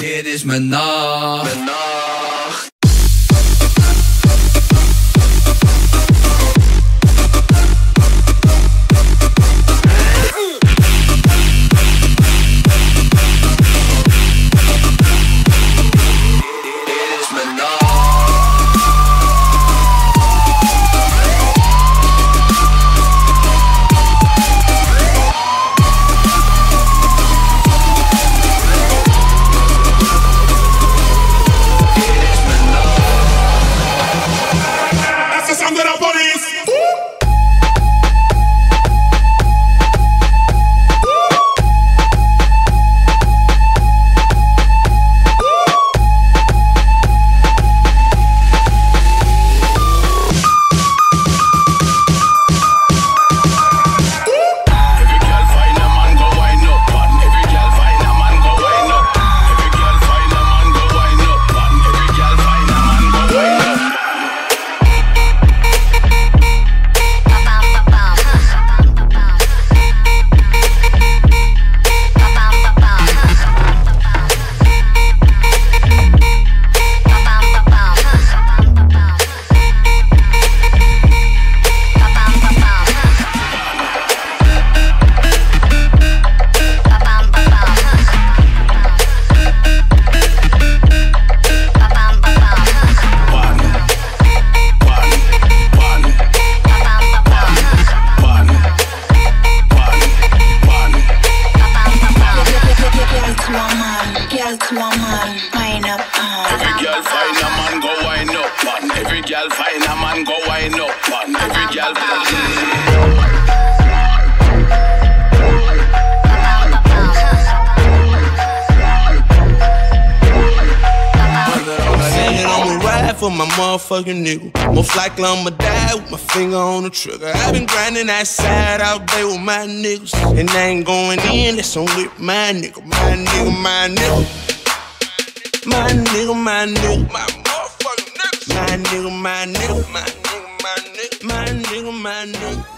Dit is mijn nacht. Police. Girl to a man, wind up on. Every girl find a man go wind up, and every girl find a man go wind up, and every girl. Saying for my motherfucking nigga. Most likely I'ma die with my finger on the trigger. i been grinding that side all day with my niggas. And I ain't going in, that's on with my nigga. My nigga, my nigga. My nigga, my nigga. My motherfucking nigga. My nigga, my nigga. My nigga, my nigga. My nigga, my nigga.